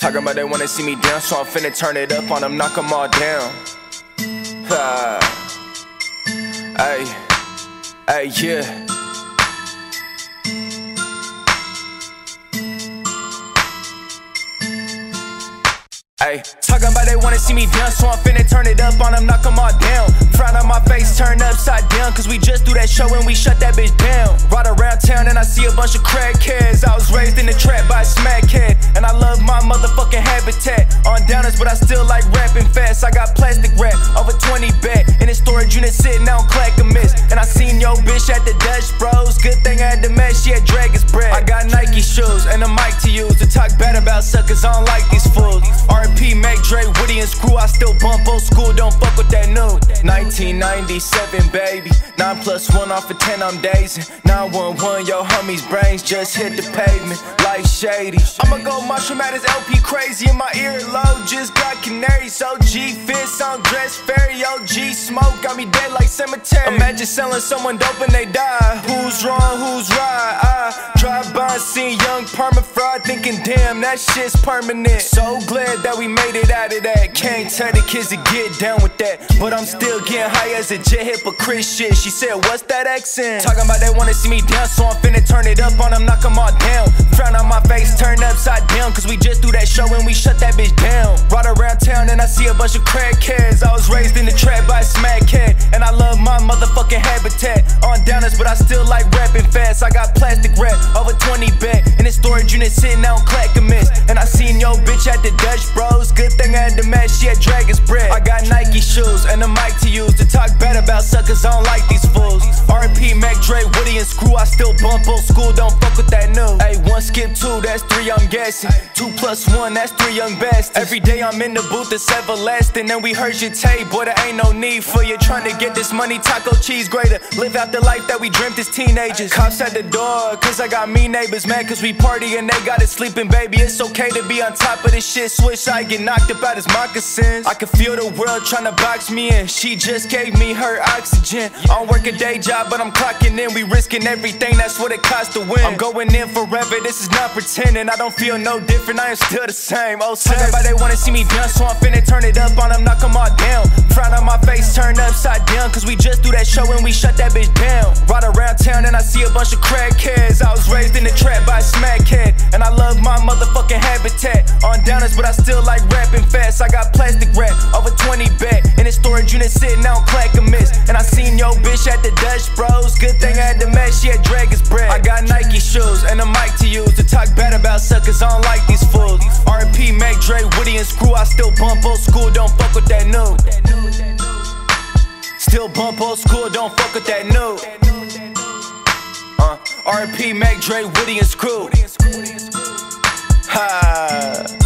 Talking about they wanna see me down, so I'm finna turn it up on them, knock them all down. Ah. Hey, hey, yeah. Ay, talking about they wanna see me down, so I'm finna turn it up on them, knock them all down. Frown on my face, turn upside down, cause we just do that show and we shut that bitch down. Ride around town and I see a bunch of crackheads. Was raised in the trap by a smackhead, and I love my motherfucking habitat. On downers, but I still like rapping fast. I got plastic wrap, over 20 back, in the storage unit sitting on Clackamas. And I seen yo bitch at the Dutch Bros. Good thing I had the match, she had Dragon's bread. I got Nike shoes and a mic to use to talk bad about suckers. I don't like these Dre, Woody and Screw. I still bump old school, don't fuck with that new. 1997, baby. 9 plus 1 off of 10, I'm dazing. 911, yo homies' brains just hit the pavement. Life shady. I'ma go mushroom at his LP crazy in my ear low. Just got canaries, so G fits on dress fairy. OG smoke got me dead like cemetery. Imagine selling someone dope and they die. Who's wrong, who's right? I drive by see young permafraud thinking, damn, that shit's permanent. So glad that we made it out of that. Can't tell the kids to get down with that. But I'm still getting high as a jet hypocrite shit. She said, What's that accent? Talking about they wanna see me down, so I'm finna turn it up on them, knock them all down. Frown on my face, turn upside down, cause we just do that show and we shut that bitch down. Ride around town and I see a bunch of crackheads. I was raised in the trap by a smackhead, and I my motherfucking habitat. On downers, but I still like rapping fast. I got plastic wrap, over 20 back, in the storage unit sitting out Clackamas. And I seen yo bitch at the Dutch Bros. Good thing I had the match, she had Dragon's bread. I got Nike shoes and a mic to use to talk bad about suckers. I don't like these fools. R.P. Mac Dre, Woody and Screw. I still bump old school, don't fuck with that new. One skip two, that's three, I'm guessing. Two plus one, that's three young bastards. Every day I'm in the booth, it's everlasting. And we heard your tape, boy, there ain't no need for you. Trying to get this money, taco cheese greater. Live out the life that we dreamt as teenagers. Cops at the door, cause I got me neighbors mad cause we party and they got it sleeping, baby. It's okay to be on top of this shit. Switch, I get knocked up out his moccasins. I can feel the world trying to box me in. She just gave me her oxygen. I don't work a day job, but I'm clocking in. We risking everything, that's what it costs to win. I'm going in forever, this is not pretending. I don't feel no different, I am still the same. Oh, Everybody they wanna see me down, so I'm finna turn it up on them, knock them all down. Frown on my face, turn upside down, cause we just do that show and we shut that bitch down. Ride around town and I see a bunch of crackheads. I was raised in the trap by a smackhead, and I love my motherfucking habitat. On downers, but I still like rapping fast. I got plastic wrap, over 20 back, in the storage unit sitting out Clackamas. And I seen yo bitch at the Dutch Bros. Good thing I had the match, she had Dragon's bread. I got Nike shoes and a mic about suckers. I don't like these fools. R.P. Mac Dre, Woody and Screw. I still bump old school, don't fuck with that new. Still bump old school, don't fuck with that new. Uh, R.P. Mac Dre, Woody and Screw. Ha.